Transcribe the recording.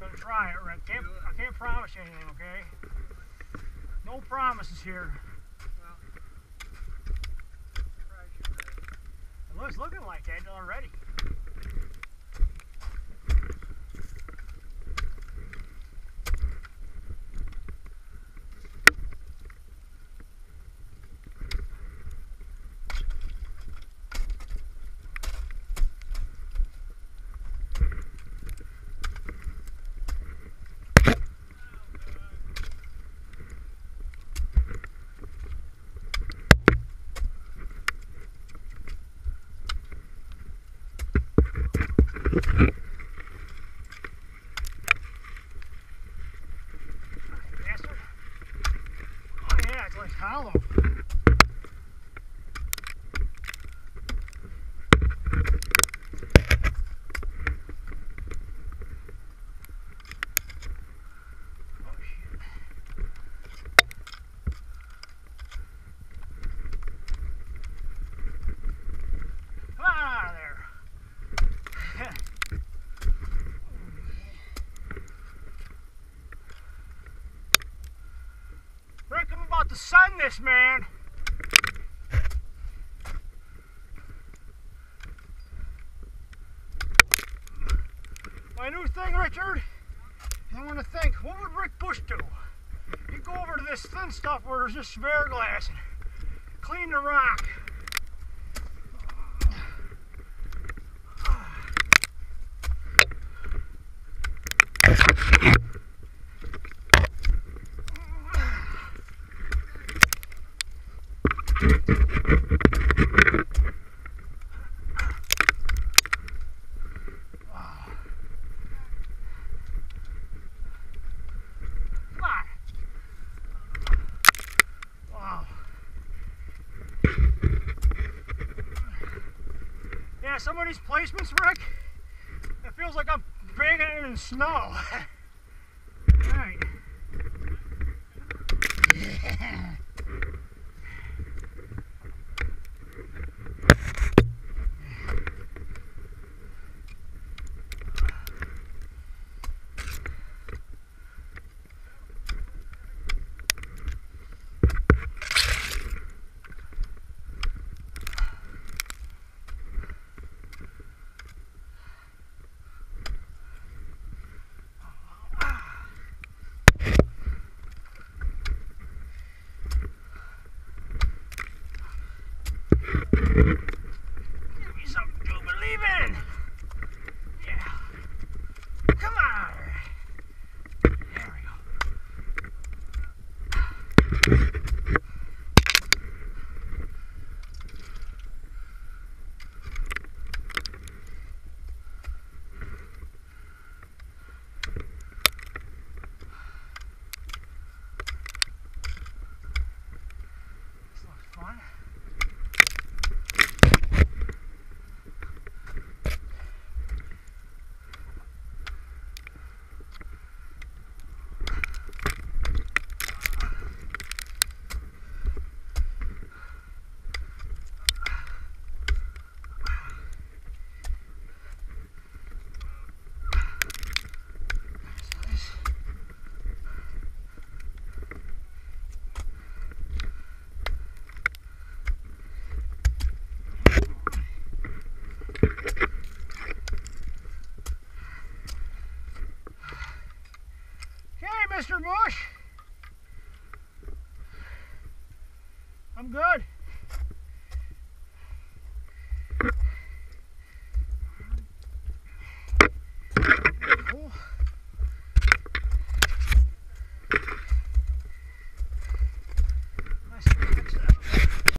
Gonna try it, Rick. Can't, I can't promise you anything, okay? No promises here. Well, it's looking like that already. Bastard. Oh yeah, it's like hollow. Oh shit. Come on out of there. Rick, I'm about to sun this man. My new thing, Richard. I want to think, what would Rick Bush do? He'd go over to this thin stuff where there's just spare glass and clean the rock. Some of these placements, Rick, it feels like I'm banging it in snow. Alright. Give me something to believe in. Yeah. Come on. There we go. This looks fun. Okay, Mr. Bush. I'm good.